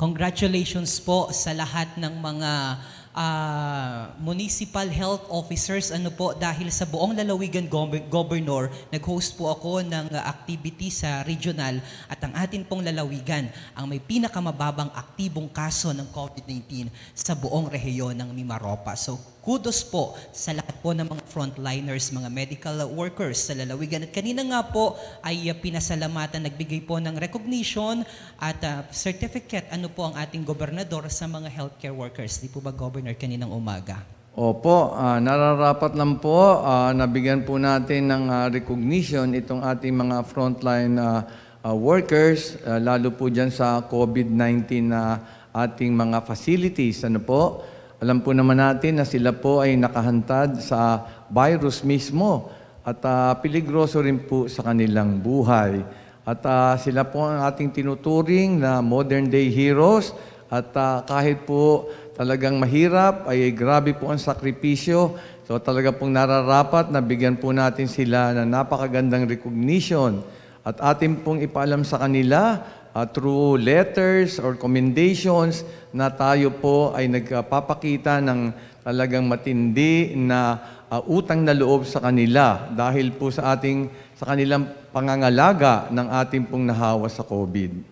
Congratulations po sa lahat ng mga ah, municipal health officers ano po dahil sa buong lalawigan governor nag-host po ako ng activity sa regional at ang atin pong lalawigan ang may pinakamababang aktibong kaso ng COVID-19 sa buong rehiyon ng Mimaropa. So kudos po sa lahat po ng mga frontliners, mga medical workers sa lalawigan. At kanina nga po ay uh, pinasalamatan, nagbigay po ng recognition at uh, certificate ano po ang ating gobernador sa mga healthcare workers. Di po ba, Governor, kaninang umaga? Opo, ah, nararapat lang po, ah, nabigyan po natin ng ah, recognition itong ating mga frontline ah, ah, workers, ah, lalo po dyan sa COVID-19 na ating mga facilities. Ano po? Alam po naman natin na sila po ay nakahantad sa virus mismo at ah, peligroso rin po sa kanilang buhay. At ah, sila po ang ating tinuturing na modern day heroes at ah, kahit po talagang mahirap, ay grabe po ang sakripisyo. So talaga pong nararapat na bigyan po natin sila ng napakagandang recognition. At atin pong ipaalam sa kanila ah, through letters or commendations na tayo po ay nagpapakita ng talagang matindi na ah, utang na loob sa kanila dahil po sa ating sa kanilang pangangalaga ng ating pong nahawa sa COVID.